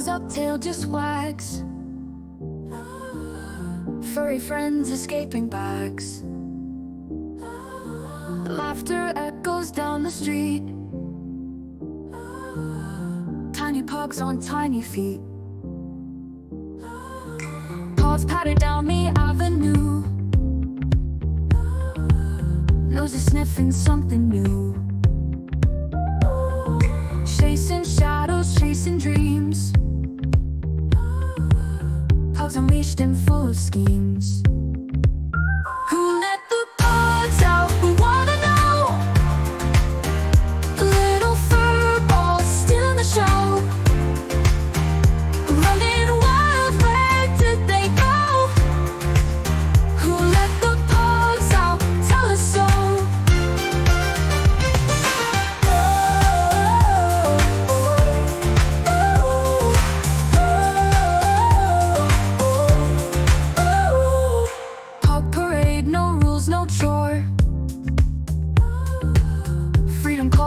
paws up, tail just wags. Furry friends escaping bags. Laughter echoes down the street. Tiny pugs on tiny feet. Paws patted down the avenue. Noses sniffing something new. Unleashed and full of schemes.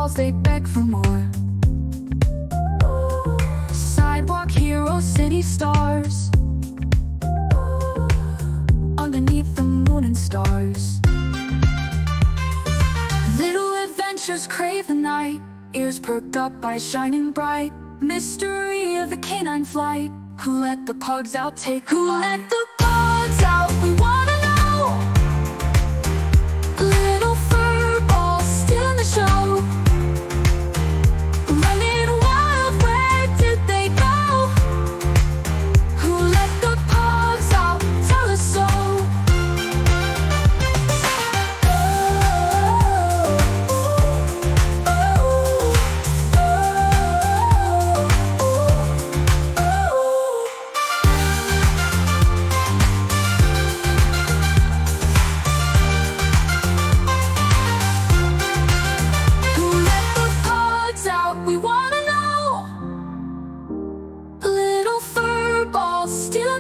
Calls, they beg for more. Sidewalk heroes, city stars. Underneath the moon and stars. Little adventures crave the night. Ears perked up by shining bright. Mystery of the canine flight. Who let the pugs out? Take who let the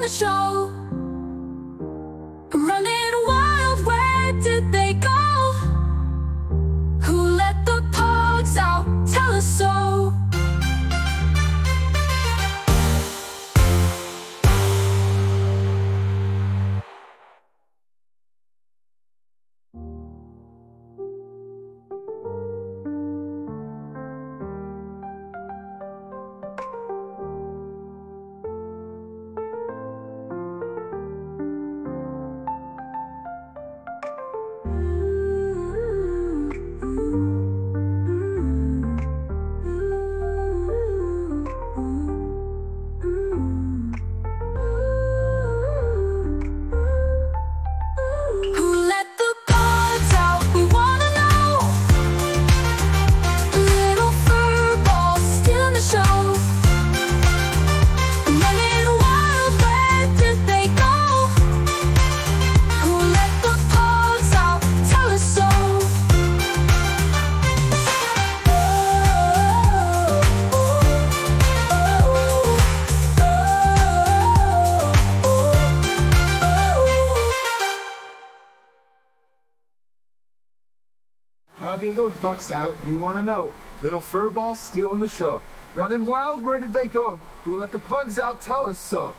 the show. Having those bucks out, we want to know. Little fur balls stealing the show. Running wild, where did they go? Who let the pugs out? Tell us so.